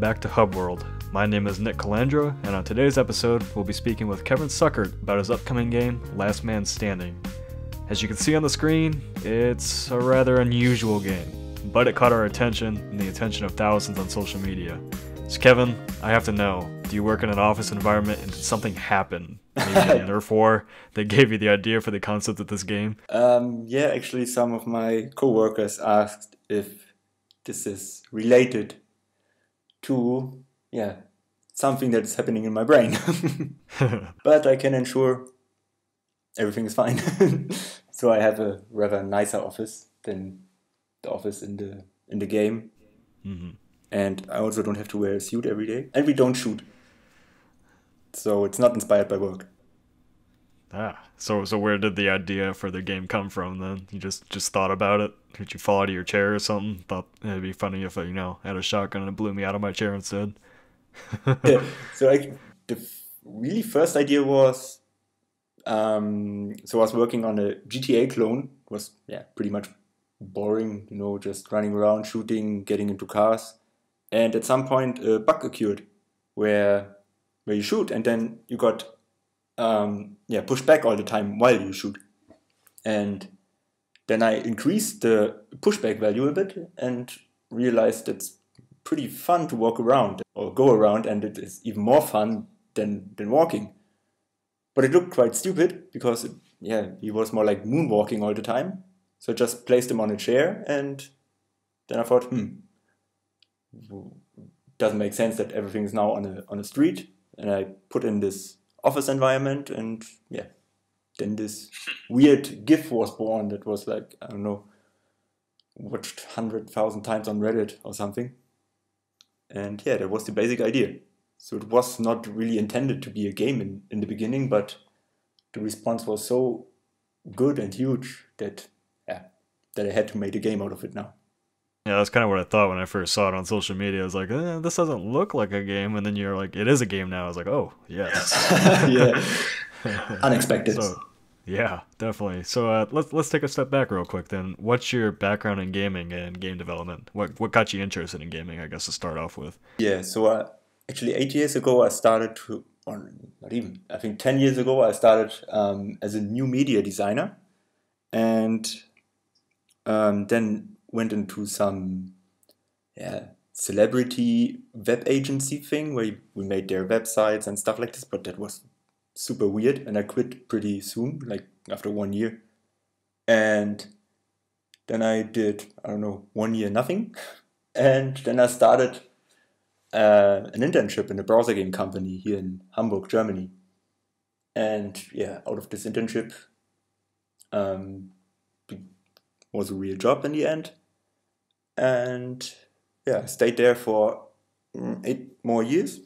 back to Hub World. My name is Nick Calandra, and on today's episode, we'll be speaking with Kevin Suckert about his upcoming game, Last Man Standing. As you can see on the screen, it's a rather unusual game, but it caught our attention and the attention of thousands on social media. So, Kevin, I have to know do you work in an office environment and did something happen? Maybe therefore, they gave you the idea for the concept of this game? Um, yeah, actually, some of my coworkers asked if this is related to yeah something that's happening in my brain. but I can ensure everything is fine. so I have a rather nicer office than the office in the in the game. Mm-hmm. And I also don't have to wear a suit every day. And we don't shoot. So it's not inspired by work. Ah, so so where did the idea for the game come from then? You just just thought about it? Did you fall out of your chair or something? Thought it'd be funny if I, you know, had a shotgun and it blew me out of my chair instead. So like the really first idea was, um, so I was working on a GTA clone. It was yeah pretty much boring, you know, just running around, shooting, getting into cars, and at some point a bug occurred where where you shoot and then you got um, yeah pushed back all the time while you shoot, and then I increased the pushback value a bit and realized it's pretty fun to walk around or go around, and it is even more fun than than walking. But it looked quite stupid because it, yeah, he was more like moonwalking all the time. So I just placed him on a chair, and then I thought, hmm, doesn't make sense that everything is now on a on a street. And I put in this office environment, and yeah, then this weird GIF was born that was like I don't know, watched hundred thousand times on Reddit or something. And yeah, that was the basic idea. So it was not really intended to be a game in, in the beginning, but the response was so good and huge that yeah, that I had to make a game out of it now. Yeah, that's kind of what I thought when I first saw it on social media. I was like, eh, this doesn't look like a game, and then you're like, it is a game now. I was like, oh yes, yeah, unexpected. So, yeah, definitely. So uh, let's let's take a step back real quick. Then, what's your background in gaming and game development? What what got you interested in gaming? I guess to start off with. Yeah, so uh, actually, eight years ago, I started to, or not even, I think ten years ago, I started um, as a new media designer, and um, then went into some yeah celebrity web agency thing where we made their websites and stuff like this but that was super weird and i quit pretty soon like after one year. And then i did i don't know one year nothing. And then i started uh, an internship in a browser game company here in hamburg germany. And yeah out of this internship um, was a real job in the end and yeah, stayed there for mm, eight more years.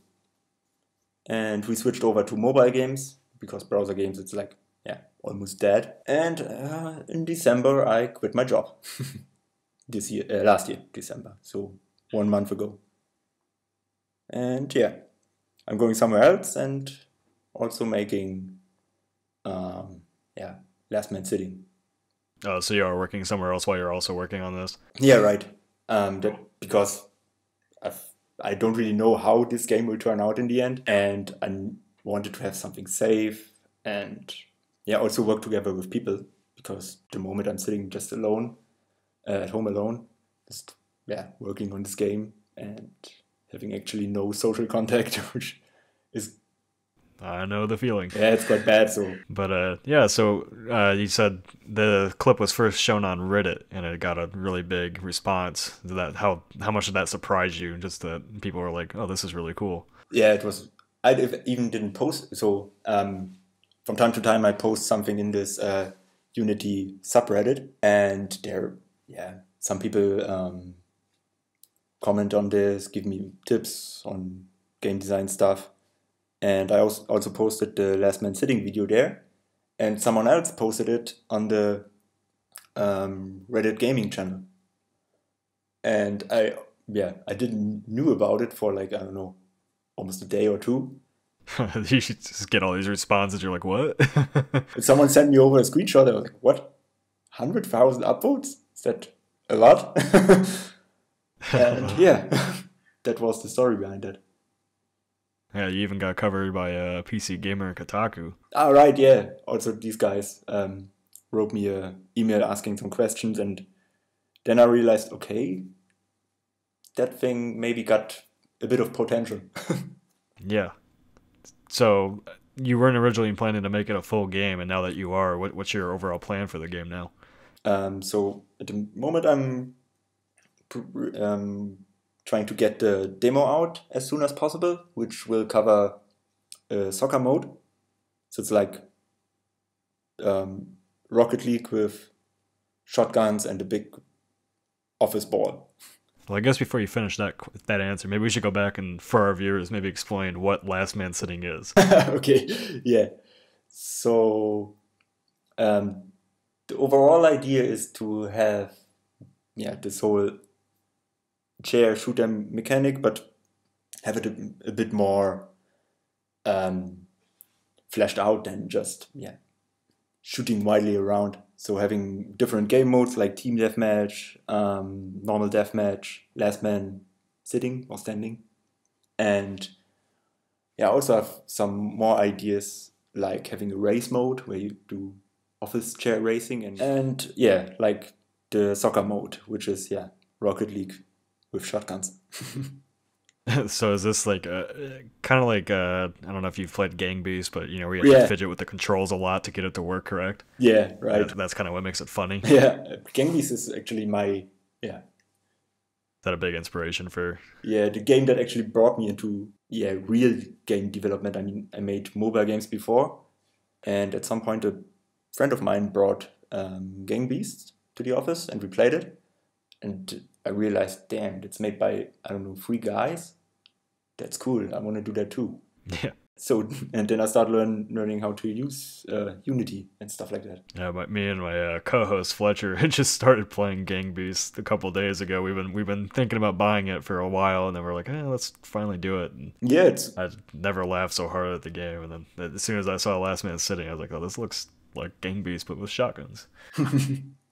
And we switched over to mobile games because browser games it's like yeah almost dead. And uh, in December I quit my job. this year, uh, last year, December, so one month ago. And yeah, I'm going somewhere else and also making um, yeah Last Man Sitting. Oh, so you are working somewhere else while you're also working on this? Yeah, right um, that because I've, I don't really know how this game will turn out in the end, and I wanted to have something safe and yeah, also work together with people because the moment I'm sitting just alone uh, at home alone, just yeah, working on this game and having actually no social contact, which is I know the feeling. Yeah, it's quite bad. So, but uh, yeah. So uh, you said the clip was first shown on Reddit, and it got a really big response. Did That how how much did that surprise you? Just that people were like, "Oh, this is really cool." Yeah, it was. I even didn't post. So um, from time to time, I post something in this uh, Unity subreddit, and there, yeah, some people um, comment on this, give me tips on game design stuff and I also posted the Last Man Sitting video there, and someone else posted it on the um, Reddit gaming channel. And I, yeah, I didn't knew about it for like I don't know, almost a day or two. you should just get all these responses. You're like, what? someone sent me over a screenshot. I was like, what? Hundred thousand upvotes? Is that a lot? and yeah, that was the story behind it. Yeah, you even got covered by uh, PC Gamer and Kotaku. Ah, right, yeah. Also, these guys um, wrote me a email asking some questions, and then I realized, okay, that thing maybe got a bit of potential. yeah. So you weren't originally planning to make it a full game, and now that you are, what, what's your overall plan for the game now? Um, so at the moment, I'm um, trying to get the demo out as soon as possible, which will cover a soccer mode. So it's like um, Rocket League with shotguns and a big office ball. Well, I guess before you finish that that answer, maybe we should go back and for our viewers, maybe explain what Last Man Sitting is. okay, yeah. So um, the overall idea is to have yeah this whole chair shooter mechanic, but have it a, a bit more um, fleshed out than just yeah shooting widely around. So having different game modes like team deathmatch, um, normal deathmatch, last man sitting or standing, and yeah, I also have some more ideas like having a race mode where you do office chair racing and and yeah, like the soccer mode, which is yeah Rocket League with shotguns. so is this like a kind of like uh, I don't know if you've played Gang Beast, but you know we have Yeah. to fidget with the controls a lot to get it to work correct. Yeah, right. That- that's kind of what makes it funny. Yeah, Gang Beast is actually my yeah that a big inspiration for? yeah the game that actually brought me into yeah real game development. I mean, I made mobile games before, and at some point a friend of mine brought um, Gang Beast to the office, and we played it, and I realized, damn, it's made by I don't know three guys. That's cool. I want to do that too. Yeah. So and then I started learn, learning how to use uh, Unity and stuff like that. Yeah, but me and my uh, co-host Fletcher had just started playing Gang Beast a couple days ago. We've been we've been thinking about buying it for a while, and then we're like, eh, let's finally do it. And Yeah, it's I never laughed so hard at the game, and then as soon as I saw Last Man Sitting, I was like, oh, this looks like Gang Beast but with shotguns.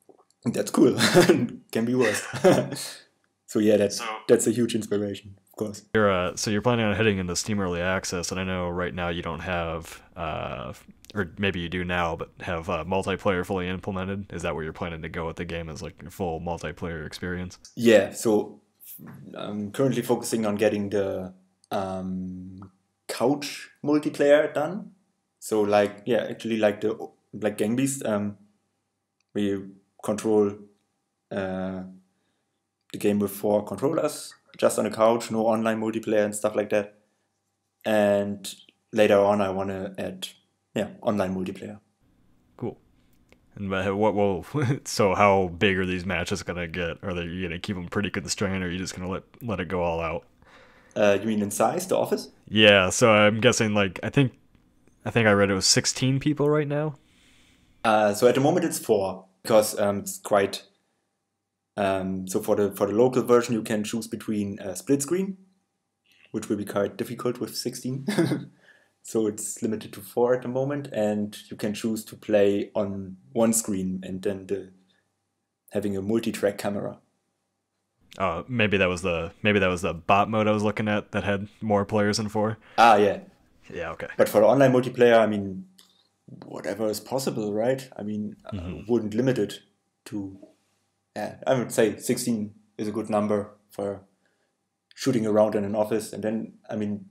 That's cool. Can be worse. so yeah, that's So- that's a huge inspiration, of course. You're uh, so you're planning on heading into Steam Early Access, and I know right now you don't have, uh, or maybe you do now, but have uh, multiplayer fully implemented. Is that where you're planning to go with the game as like your full multiplayer experience? Yeah, so I'm currently focusing on getting the um, couch multiplayer done. So like yeah, actually like the like Gang Beast, um, where you control uh, the game with four controllers, just on a couch, no online multiplayer and stuff like that. And later on, I want to add yeah online multiplayer. Cool. And uh, what will so how big are these matches gonna get? Are they you gonna keep them pretty constrained, or are you just gonna let let it go all out? Uh, you mean in size, the office? Yeah. So I'm guessing like I think I think I read it was 16 people right now. Uh, so at the moment it's four because um, it's quite. Um, so for the for the local version you can choose between uh, split screen, which will be quite difficult with 16. so it's limited to four at the moment, and you can choose to play on one screen and then the having a multi-track camera. Uh, maybe that was the maybe that was the bot mode I was looking at that had more players than four. Ah, yeah. Yeah. Okay. But for the online multiplayer, I mean, whatever is possible, right? I mean, I wouldn't limit it to. Yeah, I would say 16 is a good number for shooting around in an office. And then, I mean,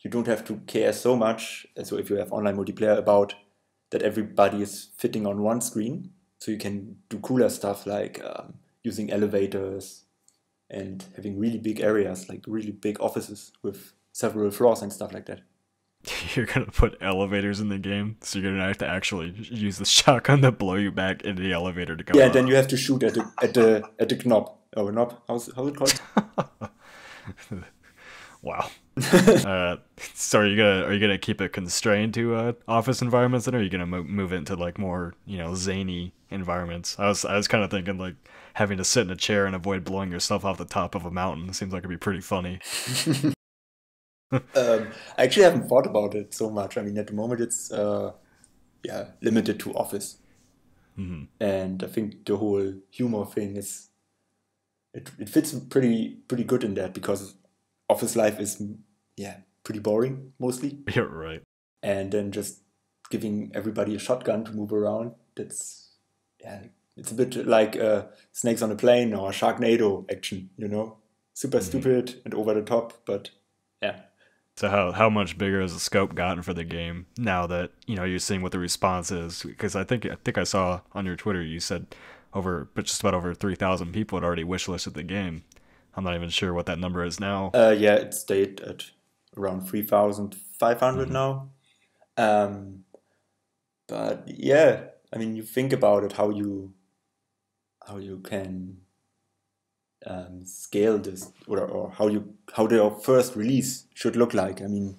you don't have to care so much. So if you have online multiplayer about that everybody is fitting on one screen, so you can do cooler stuff like um, using elevators and having really big areas, like really big offices with several floors and stuff like that. You're gonna put elevators in the game, so you're gonna have to actually use the shotgun to blow you back into the elevator to go. Yeah, up. then you have to shoot at the at the at the knob. Oh, knob. How's how's it called? Wow. uh, so are you gonna are you gonna keep it constrained to uh, office environments, then, or are you gonna mo- move it into like more you know zany environments? I was I was kind of thinking like having to sit in a chair and avoid blowing yourself off the top of a mountain seems like it'd be pretty funny. um, I actually haven't thought about it so much. I mean, at the moment it's uh, yeah limited to office, hmm and I think the whole humor thing is it, it fits pretty pretty good in that because office life is yeah pretty boring mostly. You're right. And then just giving everybody a shotgun to move around. That's yeah, it's a bit like uh, snakes on a plane or Sharknado action. You know, super mm-hmm. stupid and over the top, but yeah. So how how much bigger has the scope gotten for the game now that you know you're seeing what the response is? Because I think I think I saw on your Twitter you said over, but just about over three thousand people had already wishlisted the game. I'm not even sure what that number is now. Uh, yeah, it stayed at around three thousand five hundred mm mm-hmm. now. Um, but yeah, I mean, you think about it, how you how you can um, scale this or, or how you how the first release should look like. I mean,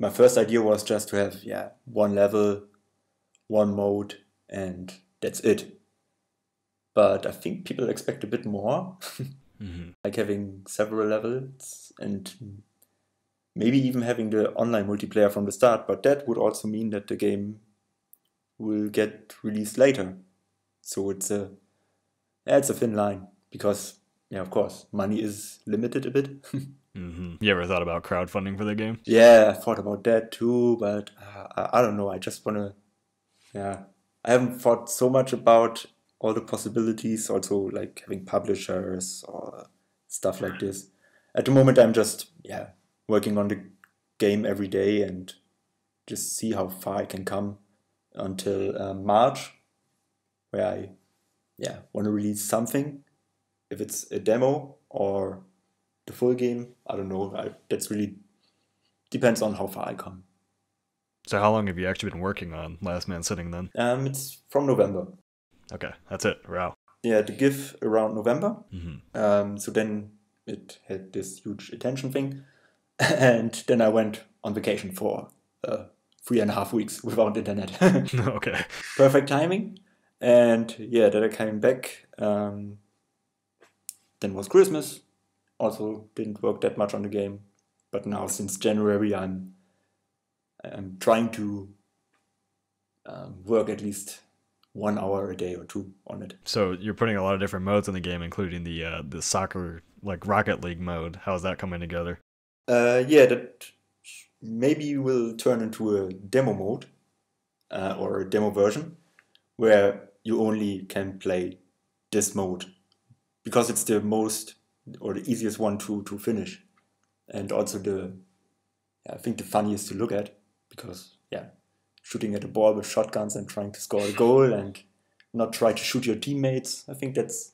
my first idea was just to have yeah one level, one mode, and that's it. But I think people expect a bit more, mm-hmm. like having several levels and maybe even having the online multiplayer from the start. But that would also mean that the game will get released later. So it's a yeah, it's a thin line because yeah, of course, money is limited a bit. mm-hmm. You ever thought about crowdfunding for the game? Yeah, I thought about that too, but uh, I, I don't know. I just want to, yeah, I haven't thought so much about all the possibilities, also like having publishers or stuff like this. At the moment, I'm just, yeah, working on the game every day and just see how far I can come until uh, March, where I, yeah, want to release something if it's a demo or the full game, I don't know. I, that's really depends on how far I come. So how long have you actually been working on Last Man Sitting then? Um, it's from November. Okay, that's it. Wow. Yeah, the GIF around November. Mm-hmm. Um, so then it had this huge attention thing, and then I went on vacation for uh, three and a half weeks without internet. okay. Perfect timing. And yeah, then I came back. Um, then was Christmas. Also didn't work that much on the game, but now since January I'm I'm trying to um, work at least one hour a day or two on it. So you're putting a lot of different modes in the game, including the uh, the soccer like Rocket League mode. How's that coming together? Uh, yeah, that maybe will turn into a demo mode uh, or a demo version where you only can play this mode because it's the most or the easiest one to to finish, and also the yeah, I think the funniest to look at because yeah, shooting at a ball with shotguns and trying to score a goal and not try to shoot your teammates. I think that's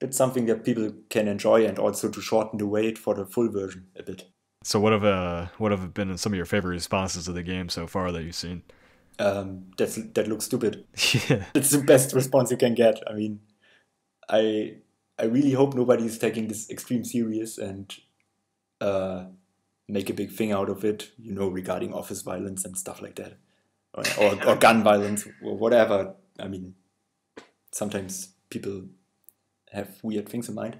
that's something that people can enjoy and also to shorten the wait for the full version a bit. So what have uh, what have been some of your favorite responses to the game so far that you've seen? Um, that's that looks stupid. Yeah, it's the best response you can get. I mean, I I really hope nobody is taking this extreme serious and uh, make a big thing out of it, you know, regarding office violence and stuff like that, or, or, or gun violence or whatever. I mean, sometimes people have weird things in mind.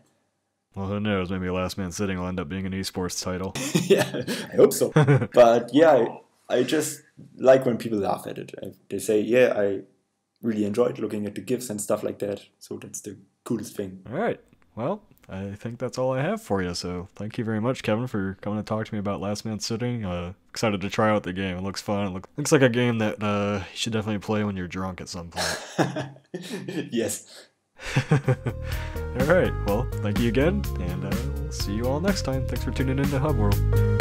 Well, who knows? Maybe Last Man Sitting will end up being an esports title. yeah, I hope so. but yeah, I, I, just like when people laugh at it. They say, "Yeah, I really enjoyed looking at the gifs and stuff like that." So that's the coolest thing. All right. Well, I think that's all I have for you. So thank you very much, Kevin, for coming to talk to me about Last Man Sitting. Uh, excited to try out the game. It looks fun. It look, looks like a game that uh, you should definitely play when you're drunk at some point. yes. all right. Well, thank you again, and uh, we'll see you all next time. Thanks for tuning in to Hub World.